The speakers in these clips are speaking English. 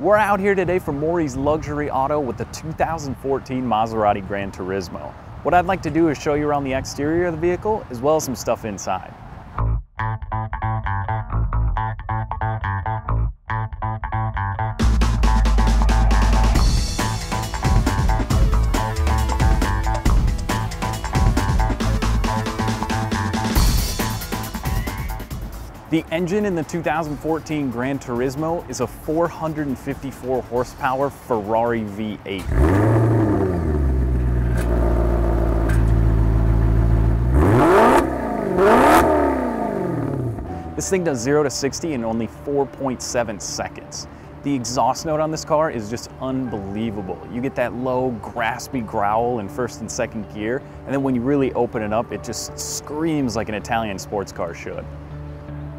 We're out here today for Morrie's Luxury Auto with the 2014 Maserati Gran Turismo. What I'd like to do is show you around the exterior of the vehicle as well as some stuff inside. The engine in the 2014 Gran Turismo is a 454 horsepower Ferrari V8. This thing does 0 to 60 in only 4.7 seconds. The exhaust note on this car is just unbelievable. You get that low, graspy growl in first and second gear, and then when you really open it up, it just screams like an Italian sports car should.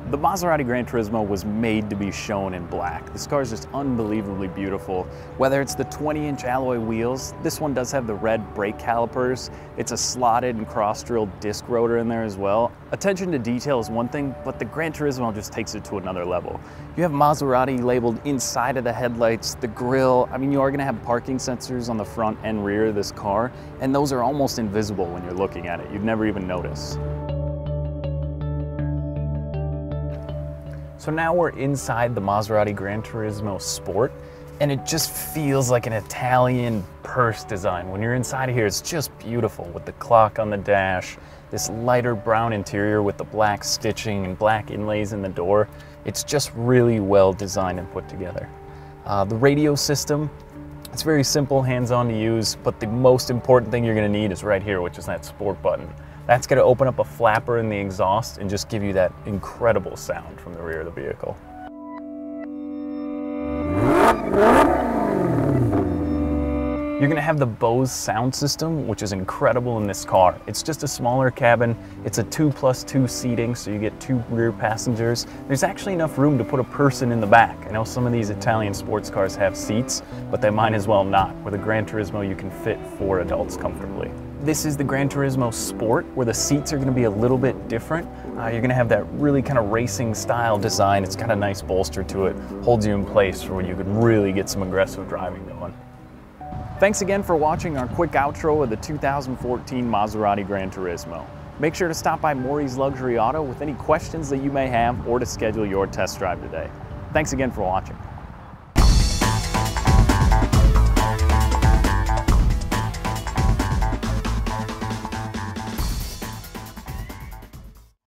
The Maserati Gran Turismo was made to be shown in black. This car is just unbelievably beautiful. Whether it's the 20-inch alloy wheels, this one does have the red brake calipers. It's a slotted and cross-drilled disc rotor in there as well. Attention to detail is one thing, but the Gran Turismo just takes it to another level. You have Maserati labeled inside of the headlights, the grille. I mean, you are gonna have parking sensors on the front and rear of this car, and those are almost invisible when you're looking at it. You'd never even notice. So now we're inside the Maserati Gran Turismo Sport, and it just feels like an Italian purse design. When you're inside of here, it's just beautiful with the clock on the dash, this lighter brown interior with the black stitching and black inlays in the door. It's just really well designed and put together. Uh, the radio system, it's very simple, hands-on to use, but the most important thing you're gonna need is right here, which is that sport button. That's going to open up a flapper in the exhaust and just give you that incredible sound from the rear of the vehicle. You're gonna have the Bose sound system, which is incredible in this car. It's just a smaller cabin. It's a two plus two seating, so you get two rear passengers. There's actually enough room to put a person in the back. I know some of these Italian sports cars have seats, but they might as well not. With a Gran Turismo, you can fit four adults comfortably. This is the Gran Turismo Sport, where the seats are gonna be a little bit different. Uh, you're gonna have that really kind of racing style design. It's got a nice bolster to it, holds you in place for when you can really get some aggressive driving going. Thanks again for watching our quick outro of the 2014 Maserati Gran Turismo. Make sure to stop by Morrie's Luxury Auto with any questions that you may have or to schedule your test drive today. Thanks again for watching.